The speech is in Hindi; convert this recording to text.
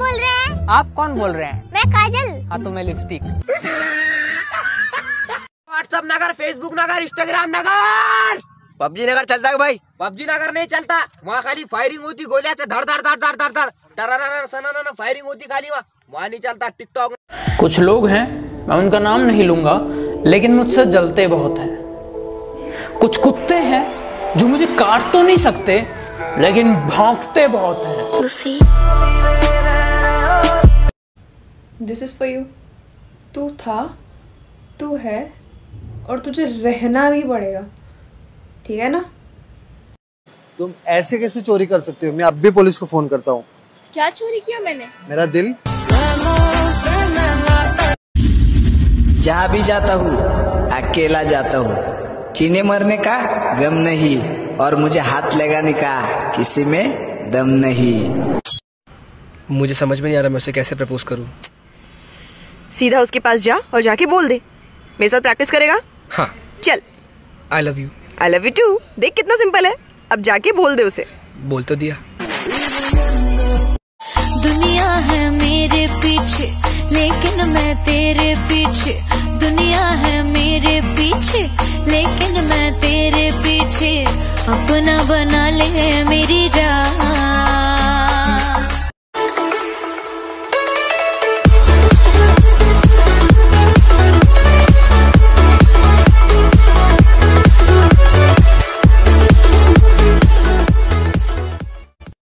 आप कौन बोल रहे हैं? मैं काजल। हाँ तो मैं लिपस्टिक। व्हाट्सअप नगर फेसबुक नगर इंस्टाग्राम नगर। पबजी नगर चलता है भाई? पबजी नगर नहीं चलता। वहाँ खाली फायरिंग होती गोलियाँ से धड़ धड़ धड़ धड़ धड़ धड़। फायरिंग होती खाली वहाँ। वहाँ नहीं चलता टिकटॉक कुछ लोग हैं मैं उनका नाम नहीं लूँगा लेकिन मुझसे जलते बहुत हैं। कुछ कुत्ते हैं जो मुझे काट तो नहीं सकते लेकिन भौंकते बहुत हैं। दिस इज़ फॉर यू तू था तू है और तुझे रहना भी पड़ेगा। ठीक है ना? तुम ऐसे कैसे चोरी कर सकते हो? मैं अब भी पुलिस को फ़ोन करता हूँ। क्या चोरी किया मैंने? मेरा दिल। जहाँ भी जाता हूँ अकेला जाता हूँ। चीने मरने का गम नहीं और मुझे हाथ लगाने का किसी में दम नहीं। मुझे समझ में नहीं आ रहा मैं उसे कैसे प्रपोज करूँ। सीधा उसके पास जा और जाके बोल दे। मेरे साथ प्रैक्टिस करेगा? हाँ। चल। I love you I love you too देख कितना सिंपल है। अब जाके बोल दे उसे। बोल तो दिया। दुनिया है मेरे पीछे लेकिन मैं तेरे पीछे। दुनिया है मेरे पीछे लेकिन मैं तेरे पीछे। अपना बना ले मेरी जान।